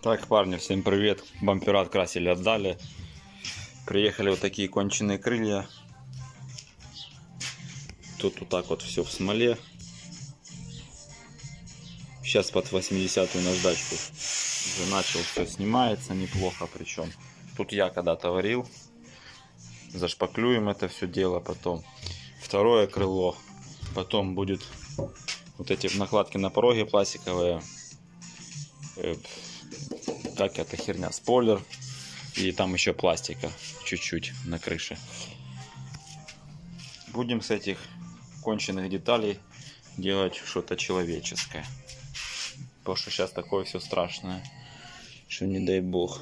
Так, парни, всем привет. Бампера открасили, отдали. Приехали вот такие конченые крылья. Тут вот так вот все в смоле. Сейчас под 80-ю наждачку уже начал все снимается неплохо причем. Тут я когда-то варил. Зашпаклюем это все дело потом. Второе крыло. Потом будет вот эти накладки на пороге пластиковые. Э, как эта херня? Спойлер. И там еще пластика чуть-чуть на крыше. Будем с этих конченных деталей делать что-то человеческое. Потому что сейчас такое все страшное, что не дай бог.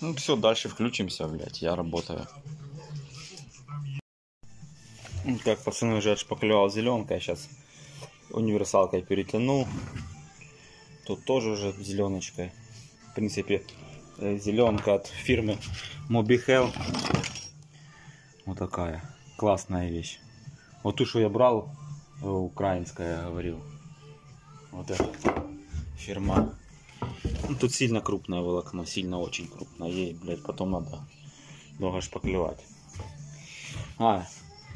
Ну все, дальше включимся, блядь, я работаю. Так, пацаны уже отшпаклевал зеленка, сейчас универсалкой перетянул. Тут тоже уже зеленочкой. В принципе, э, зеленка от фирмы Mobihel. Вот такая классная вещь. Вот ту, что я брал, э, украинская, говорил. Вот эта фирма. Ну, тут сильно крупное волокно, сильно очень крупное. Ей, блядь, потом надо долго шпаклевать. А,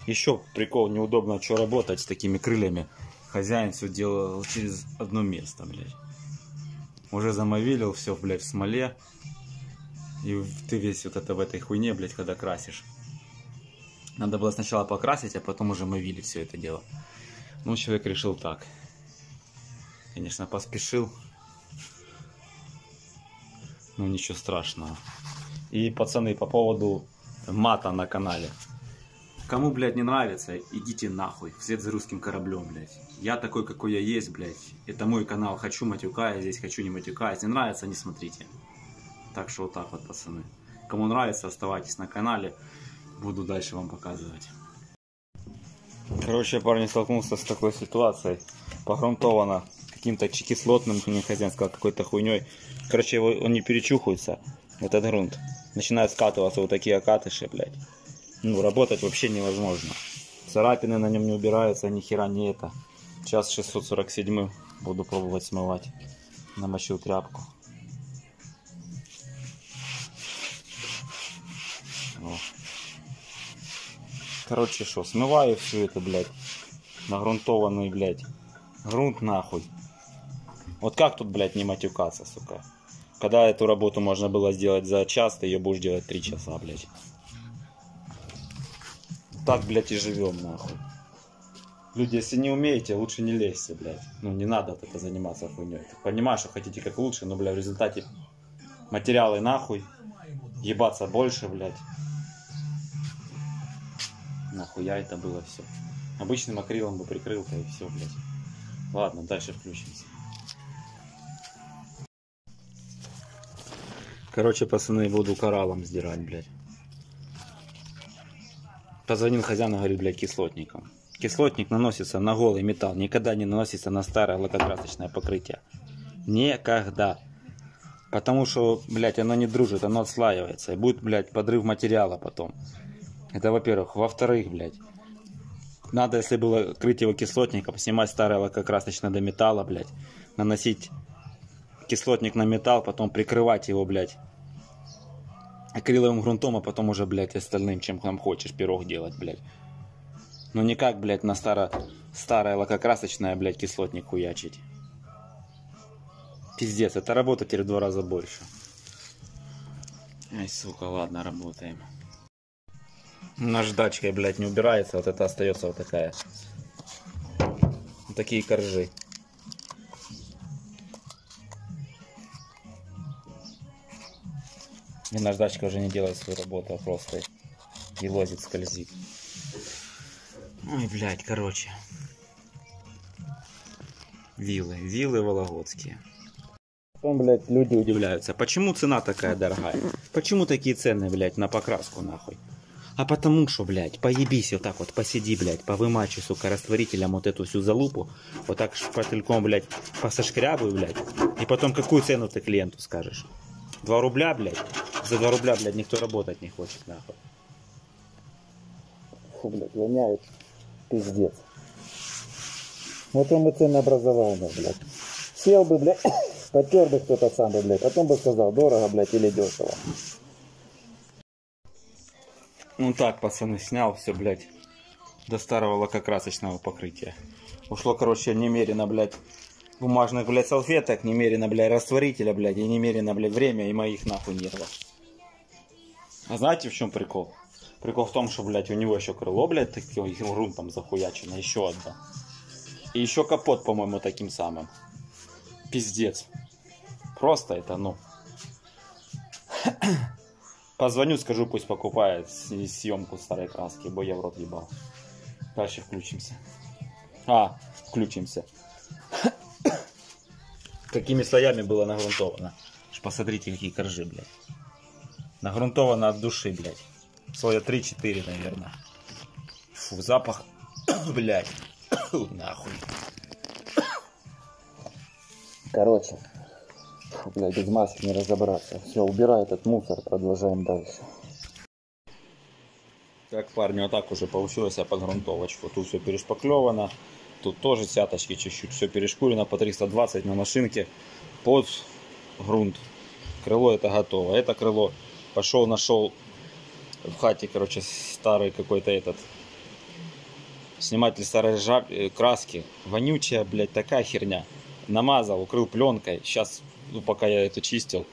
еще прикол, неудобно что работать с такими крыльями. Хозяин все делал через одно место, блядь. Уже замовилил все, блядь, в смоле. И ты весь вот это в этой хуйне, блядь, когда красишь. Надо было сначала покрасить, а потом уже мовили все это дело. Ну, человек решил так. Конечно, поспешил. Ну, ничего страшного. И, пацаны, по поводу мата на канале. Кому, блядь, не нравится, идите нахуй, вслед за русским кораблем, блядь. Я такой, какой я есть, блядь. Это мой канал, хочу матюкая здесь, хочу не матюкаясь. Не нравится, не смотрите. Так что вот так вот, пацаны. Кому нравится, оставайтесь на канале. Буду дальше вам показывать. Короче, парень столкнулся с такой ситуацией. Погрунтовано каким-то кислотным, мне хозяин сказал, какой-то хуйней. Короче, его, он не перечухается, этот грунт. Начинают скатываться вот такие окатыши, блядь ну, работать вообще невозможно. Царапины на нем не убираются, ни хера не это. Сейчас 647 буду пробовать смывать. Намочил тряпку. О. Короче, что, смываю все это, блядь. Нагрунтованный, блядь. Грунт нахуй. Вот как тут, блядь, не матюкаться, сука. Когда эту работу можно было сделать за час, ты ее будешь делать три часа, блядь так, блядь, и живем, нахуй. Люди, если не умеете, лучше не лезьте, блядь. Ну, не надо вот это заниматься хуйней. Понимаю, что хотите как лучше, но, блядь, в результате материалы нахуй. Ебаться больше, блядь. Нахуя это было все. Обычным акрилом бы прикрыл-то и все, блядь. Ладно, дальше включимся. Короче, пацаны, буду кораллом сдирать, блядь. Позвонил хозяину, говорю, блядь, кислотником. Кислотник наносится на голый металл, никогда не наносится на старое лакокрасочное покрытие. Никогда. Потому что, блядь, оно не дружит, оно отслаивается. И будет, блядь, подрыв материала потом. Это во-первых. Во-вторых, блядь, надо, если было крыть его кислотником, снимать старое лакокрасочное до металла, блядь, наносить кислотник на металл, потом прикрывать его, блядь, акриловым грунтом, а потом уже, блядь, остальным, чем нам хочешь, пирог делать, блядь. Ну никак, блядь, на старо, старое лакокрасочное, блядь, кислотник хуячить. Пиздец, это работа теперь в два раза больше. Ай, сука, ладно, работаем. Наждачкой, блядь, не убирается, вот это остается вот такая. Вот такие коржи. И наждачка уже не делает свою работу, а просто и лозит, скользит. Ой, блядь, короче. Вилы, вилы вологодские. Потом, блядь, люди удивляются, почему цена такая дорогая? Почему такие цены, блядь, на покраску, нахуй? А потому что, блядь, поебись вот так вот, посиди, блядь, повымачи, сука, растворителем вот эту всю залупу, вот так шпательком, блядь, посошкрябывай, блядь, и потом какую цену ты клиенту скажешь? 2 рубля, блядь. За 2 рубля, блядь, никто работать не хочет, нахуй. Фу, блядь, воняет. Пиздец. Вот он бы ценообразование, блядь. Сел бы, блядь, потер бы кто-то сам бы, блядь. Потом бы сказал, дорого, блядь, или дешево. Ну так, пацаны, снял все, блядь, до старого лакокрасочного покрытия. Ушло, короче, немерено, блядь, бумажных, блядь, салфеток, немерено, блядь, растворителя, блядь, и немерено, блядь, время и моих нахуй нервов. А знаете, в чем прикол? Прикол в том, что, блядь, у него еще крыло, блядь, таким грунтом захуячено, еще одно. И еще капот, по-моему, таким самым. Пиздец. Просто это, ну. Позвоню, скажу, пусть покупает съемку старой краски, бо я в рот ебал. Дальше включимся. А, включимся. Какими слоями было нагрунтовано. Посмотрите, какие коржи, блядь. Нагрунтовано от души, блядь. Слоя 3-4, наверное. Фу, запах, блядь. Нахуй. Короче, фу, блядь, без маски не разобраться. Все, убирай этот мусор, продолжаем дальше. Так, парни, вот так уже получилось под грунтовочку. Тут все перешпаклевано. Тут тоже сяточки чуть-чуть. Все перешкурено по 320 на машинке под грунт. Крыло это готово. Это крыло пошел, нашел в хате, короче, старый какой-то этот сниматель старой жаб... э, краски. Вонючая, блядь, такая херня. Намазал, укрыл пленкой. Сейчас, ну, пока я это чистил,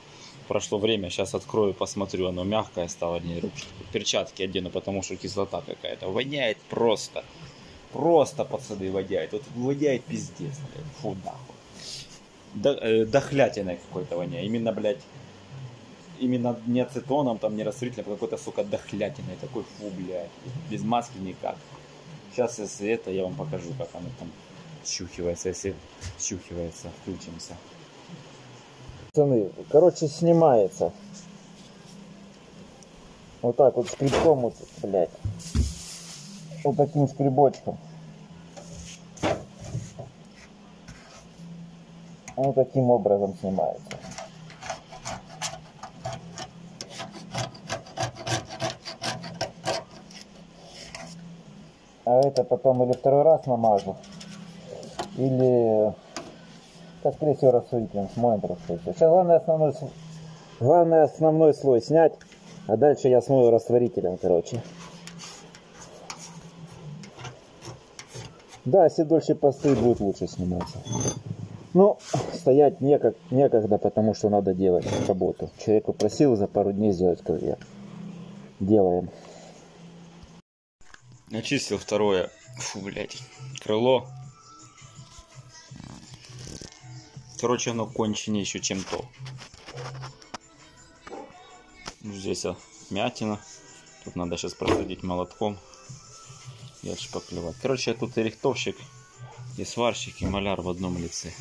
прошло время, сейчас открою, посмотрю, оно мягкое стало, не ручки, перчатки одену, потому что кислота какая-то. Воняет просто. Просто, пацаны, воняет. Вот воняет пиздец, блядь. Фу, нахуй. Э, дохлятиной какой-то воняет. Именно, блядь, именно не ацетоном, там, не растворителем, а какой-то, сука, дохлятиной. Такой, фу, блядь. Без маски никак. Сейчас, если это, я вам покажу, как оно там щухивается, если щухивается, включимся. Пацаны, короче, снимается. Вот так вот скребком, вот, блядь. Вот таким скребочком. Вот таким образом снимается. Это потом или второй раз намажу, или да, скорее всего, растворителем смоем просто. Сейчас главное основной, главное основной слой снять, а дальше я смою растворителем, короче. Да, если дольше постоит, будет лучше сниматься. Ну, стоять неког, некогда, потому что надо делать работу. Человек попросил за пару дней сделать, говорю я. Делаем. Очистил второе, фу, блядь, крыло. Короче, оно конченее еще, чем то. Ну, Здесь а, мятина. Тут надо сейчас просадить молотком. И отшпаклевать. Короче, я тут и рихтовщик, и сварщик, и маляр в одном лице.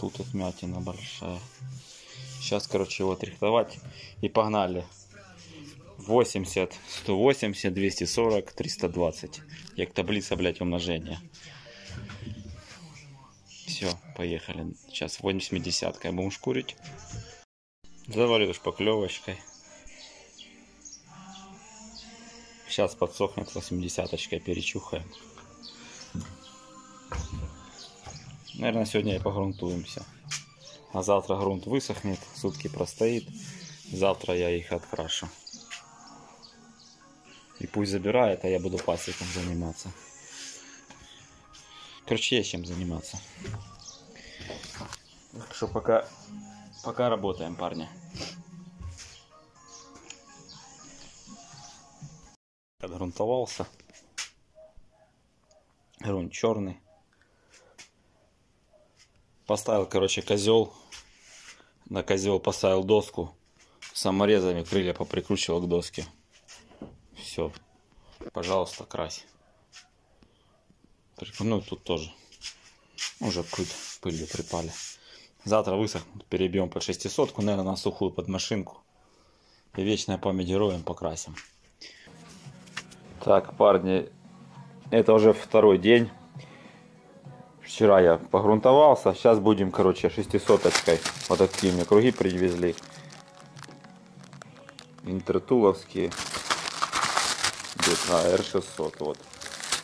Тут отмятина большая. Сейчас, короче, его отрихтовать. И погнали. 80, 180, 240, 320. Як таблица, блядь, умножения. Все, поехали. Сейчас 80 будем шкурить. Завалю шпаклевочкой. Сейчас подсохнет 80 перечухаем. Наверное, сегодня и погрунтуемся. А завтра грунт высохнет, сутки простоит. Завтра я их открашу. И пусть забирает, а я буду пасеком заниматься. Короче, есть чем заниматься. Так что пока, пока работаем, парни. Отгрунтовался. Грунт черный. Поставил, короче, козел. На козел поставил доску. Саморезами крылья поприкручивал к доске. Все. Пожалуйста, крась. Ну, тут тоже. Уже пыль, пылью припали. Завтра высохнут, перебьем под 600, наверное, на сухую под машинку. И вечная память героям покрасим. Так, парни, это уже второй день. Вчера я погрунтовался, сейчас будем, короче, 600-очкой. Вот такие мне круги привезли. Интертуловские. Где- А, R600, вот.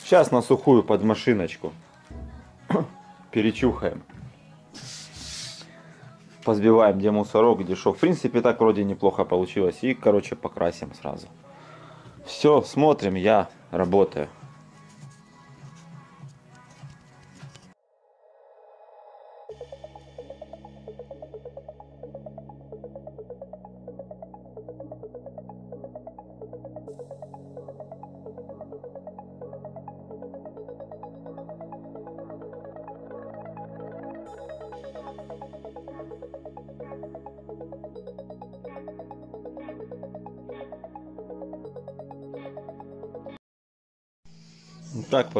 Сейчас на сухую под машиночку. Перечухаем. Позбиваем, где мусорок, где шов. В принципе, так вроде неплохо получилось. И, короче, покрасим сразу. Все, смотрим, я работаю.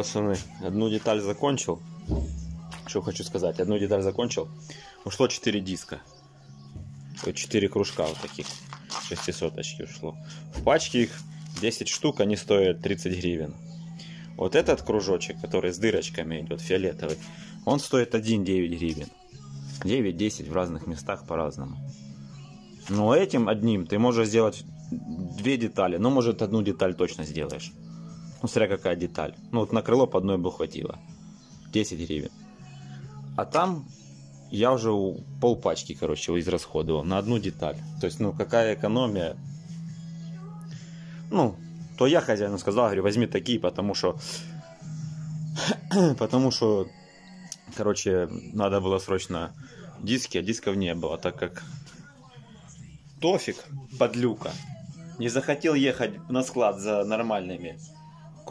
Пацаны, одну деталь закончил. Что хочу сказать, одну деталь закончил. Ушло 4 диска. 4 кружка вот таких. 600 ушло. В пачке их 10 штук, они стоят 30 гривен. Вот этот кружочек, который с дырочками идет, фиолетовый, он стоит 1,9 гривен. 9-10 в разных местах по-разному. Но этим одним ты можешь сделать две детали, но может одну деталь точно сделаешь. Ну, смотря какая деталь. Ну, вот на крыло по одной бы хватило. 10 гривен. А там я уже пол пачки, короче, израсходовал на одну деталь. То есть, ну, какая экономия. Ну, то я хозяину сказал, говорю, возьми такие, потому что... потому что, короче, надо было срочно диски, а дисков не было, так как Тофик, подлюка, не захотел ехать на склад за нормальными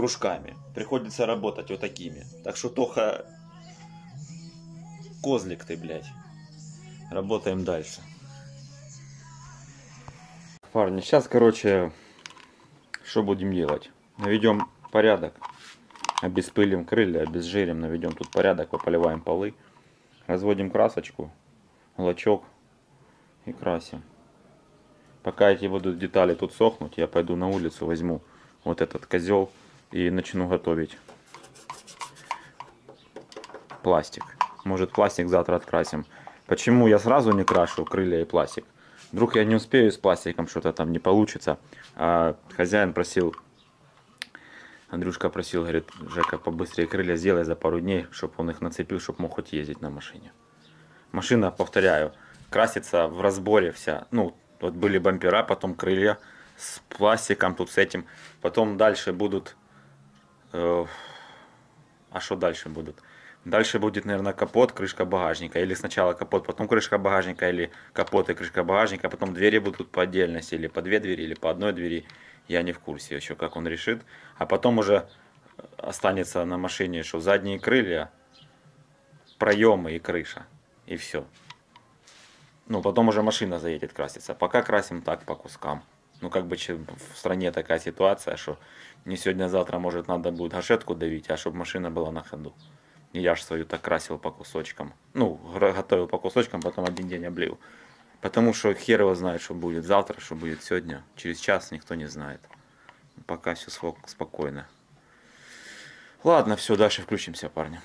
кружками. Приходится работать вот такими. Так что, Тоха, козлик ты, блядь. Работаем дальше. Парни, сейчас, короче, что будем делать? Наведем порядок. Обеспылим крылья, обезжирим, наведем тут порядок, пополиваем полы. Разводим красочку, лачок и красим. Пока эти будут детали тут сохнуть, я пойду на улицу, возьму вот этот козел и начну готовить пластик. Может пластик завтра открасим. Почему я сразу не крашу крылья и пластик? Вдруг я не успею с пластиком, что-то там не получится. А хозяин просил, Андрюшка просил, говорит, Жека, побыстрее крылья сделай за пару дней, чтобы он их нацепил, чтобы мог хоть ездить на машине. Машина, повторяю, красится в разборе вся. Ну, вот были бампера, потом крылья с пластиком, тут с этим. Потом дальше будут а что дальше будут? Дальше будет, наверное, капот, крышка багажника. Или сначала капот, потом крышка багажника, или капот и крышка багажника. Потом двери будут по отдельности, или по две двери, или по одной двери. Я не в курсе еще, как он решит. А потом уже останется на машине, что задние крылья, проемы и крыша. И все. Ну, потом уже машина заедет краситься. Пока красим так, по кускам. Ну, как бы в стране такая ситуация, что не сегодня-завтра, может, надо будет гашетку давить, а чтобы машина была на ходу. И я же свою так красил по кусочкам. Ну, готовил по кусочкам, потом один день облил. Потому что хер его знает, что будет завтра, что будет сегодня. Через час никто не знает. Пока все спокойно. Ладно, все, дальше включимся, парни.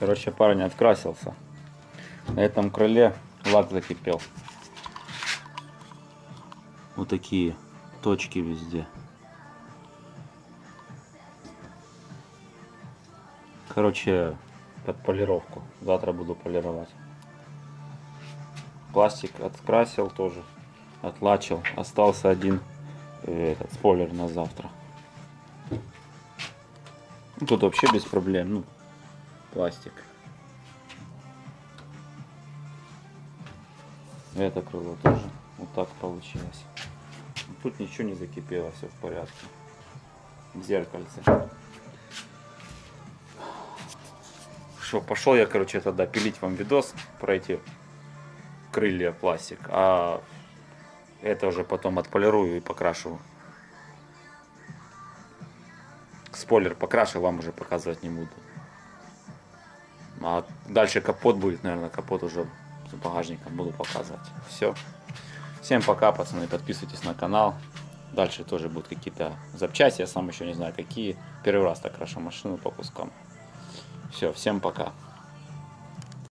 Короче, парень открасился. На этом крыле лак закипел. Вот такие точки везде. Короче, под полировку. Завтра буду полировать. Пластик открасил тоже. Отлачил. Остался один э, этот спойлер на завтра. Ну, Тут вообще без проблем. Ну, пластик. Это крыло тоже. Вот так получилось. Тут ничего не закипело, все в порядке. Зеркальце. Что, пошел я, короче, тогда пилить вам видос про эти крылья пластик, а это уже потом отполирую и покрашу. Спойлер покрашу, вам уже показывать не буду. А дальше капот будет, наверное, капот уже с багажником буду показывать. Все. Всем пока, пацаны, подписывайтесь на канал. Дальше тоже будут какие-то запчасти, я сам еще не знаю какие. Первый раз так крашу машину по кускам. Все, всем пока.